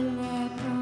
and we're through.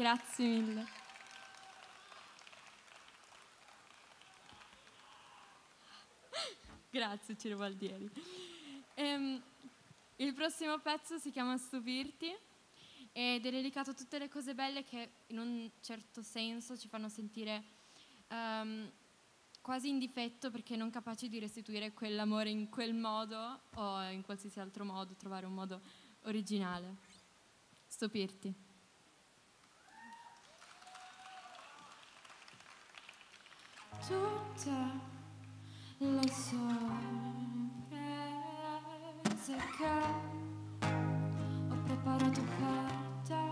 Grazie mille. Grazie Ciro Baldieri. Ehm, il prossimo pezzo si chiama Stupirti ed è dedicato a tutte le cose belle che in un certo senso ci fanno sentire um, quasi in difetto perché non capaci di restituire quell'amore in quel modo o in qualsiasi altro modo, trovare un modo originale. Stupirti. tutta la sorpresa che ho preparato per te.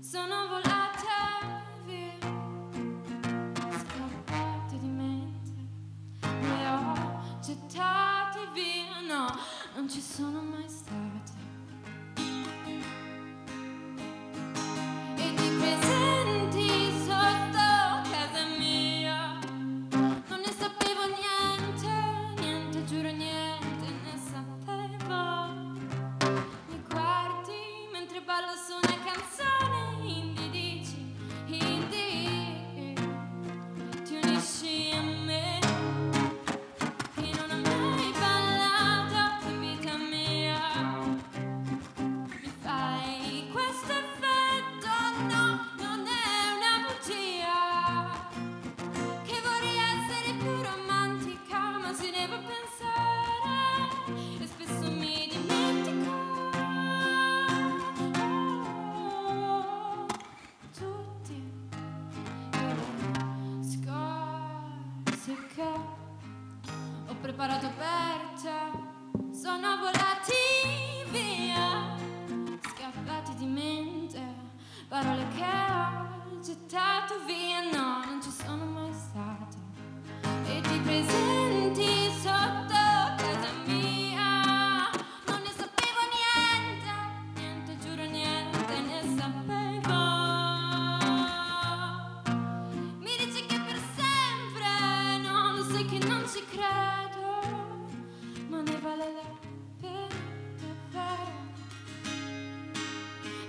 Sono volata via scappate di mente le ho gettate via no, non ci sono mai state para tu pé.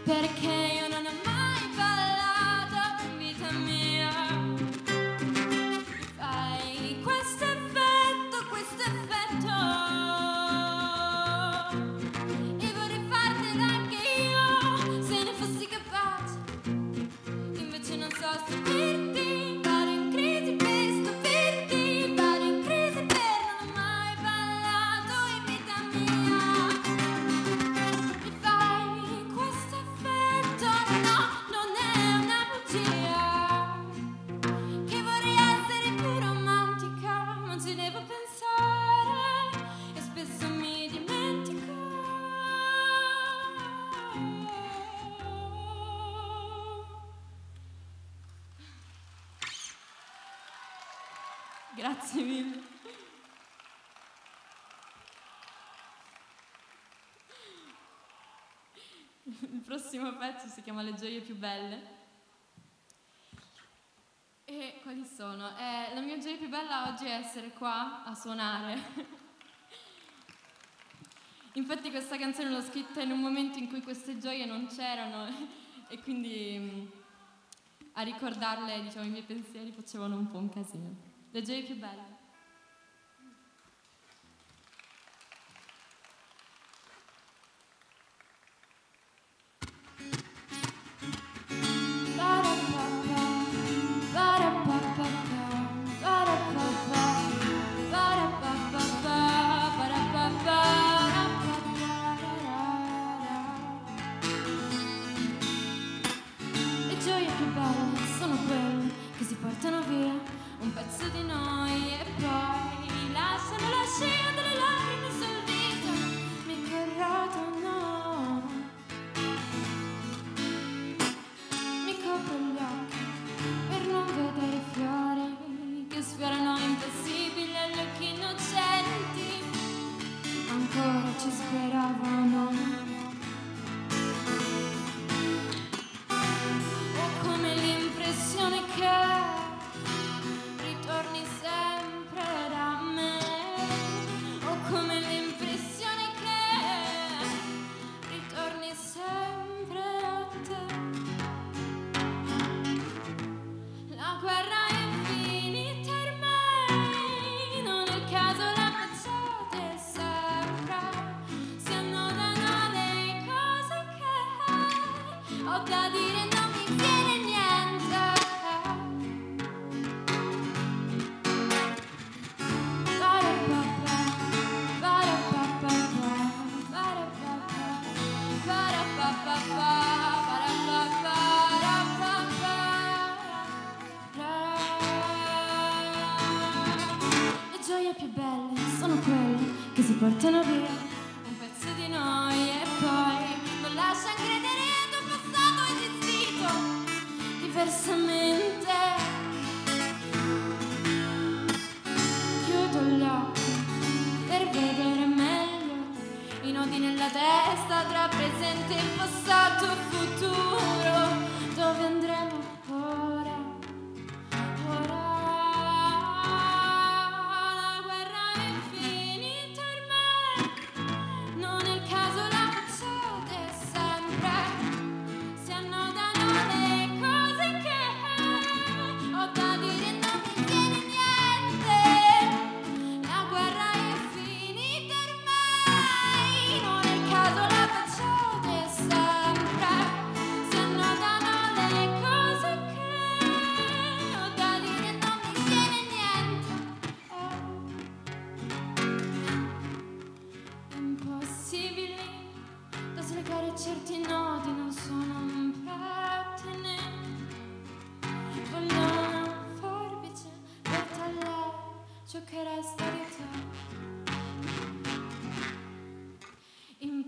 Better care. prossimo pezzo si chiama Le gioie più belle. E quali sono? Eh, la mia gioia più bella oggi è essere qua a suonare. Infatti questa canzone l'ho scritta in un momento in cui queste gioie non c'erano e quindi mm, a ricordarle diciamo, i miei pensieri facevano un po' un casino. Le gioie più belle. portano via un pezzo di noi e poi non lascia credere al tuo passato esistito diversamente.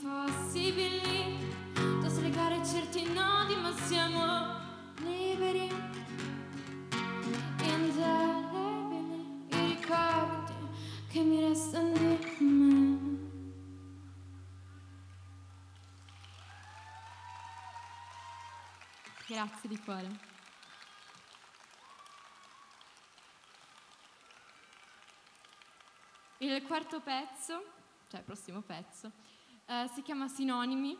impossibili. Da slegare certi nodi ma siamo liberi. Indelebili i ricordi che mi restano di me. Grazie di cuore. Il quarto pezzo, cioè il prossimo pezzo, eh, si chiama Sinonimi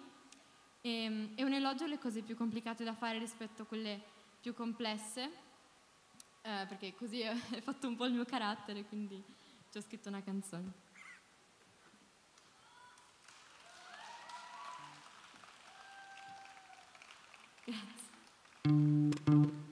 e, mm, è un elogio alle cose più complicate da fare rispetto a quelle più complesse, eh, perché così è fatto un po' il mio carattere, quindi ci ho scritto una canzone. Grazie.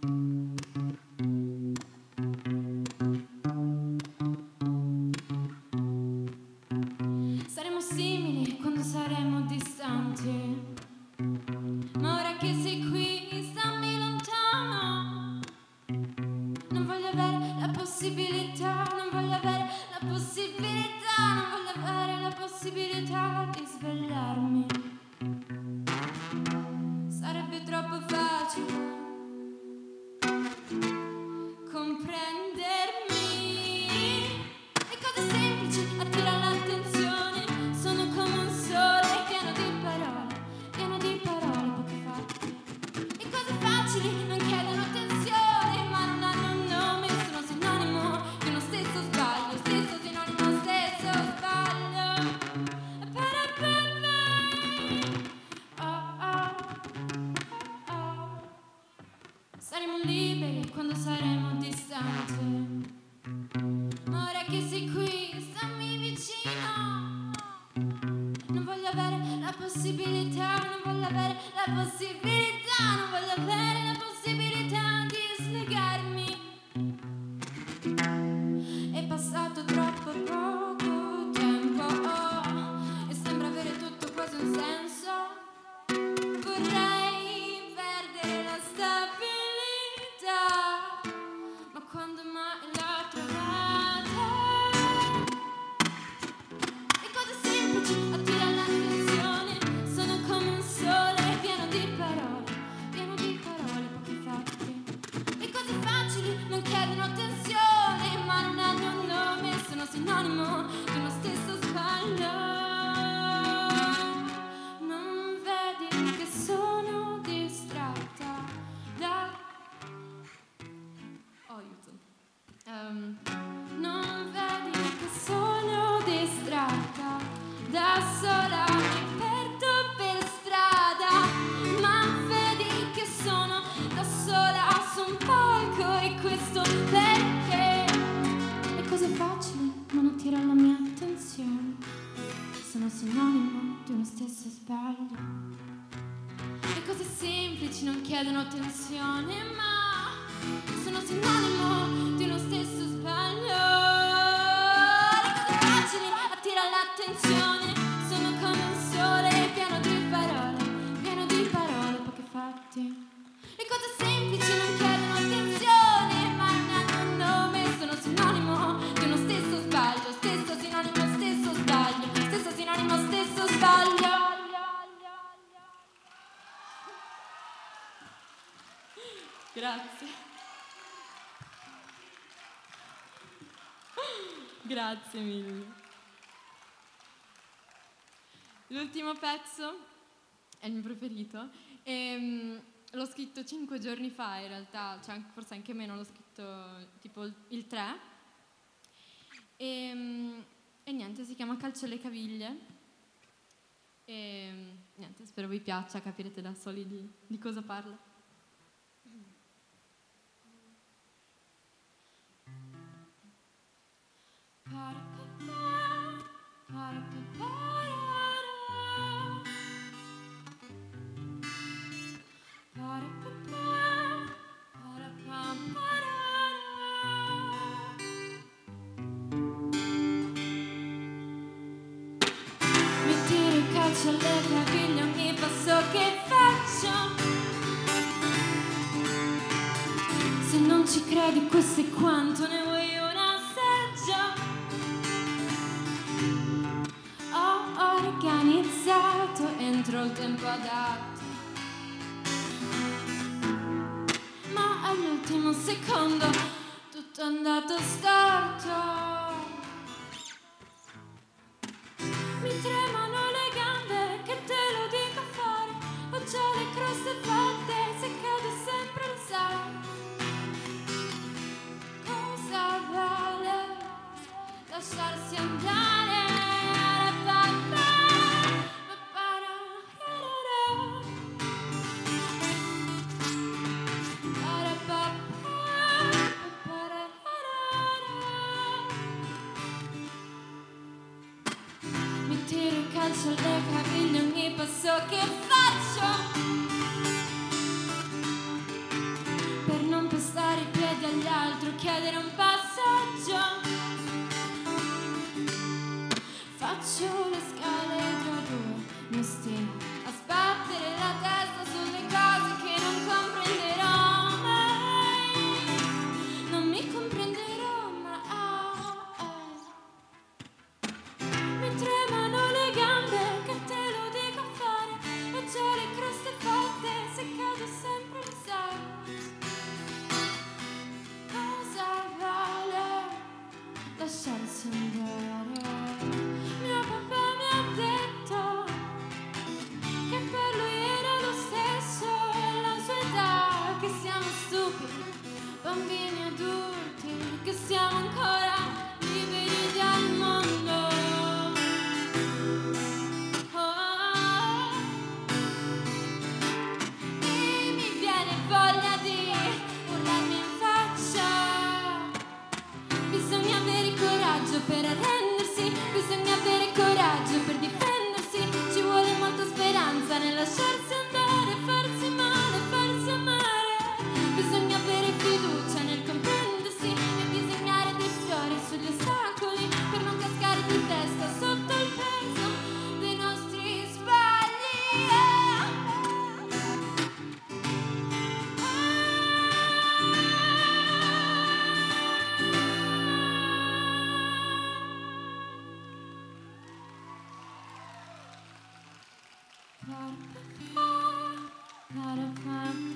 possibilità. leave. Aiuto. Ehm, Non vedi che sono distratta da sola mi perdo per strada ma vedi che sono da sola su un palco e questo perché? Le cose facili non attirano la mia attenzione. Sono sinonimo di uno stesso sbaglio. Le cose semplici non chiedono attenzione, ma sono sinonimo Grazie mille. L'ultimo pezzo è il mio preferito. E, l'ho scritto cinque giorni fa, in realtà, cioè forse anche meno, l'ho scritto tipo il- il 3. E, mm, e niente, si chiama Calcio alle caviglie. E mm, niente, spero vi piaccia, capirete da soli di, di cosa parla. Se non ci credi, questo è quanto ne vuoi and brother. Caviglie ogni passo che coraggio per Gotta climb, gotta climb.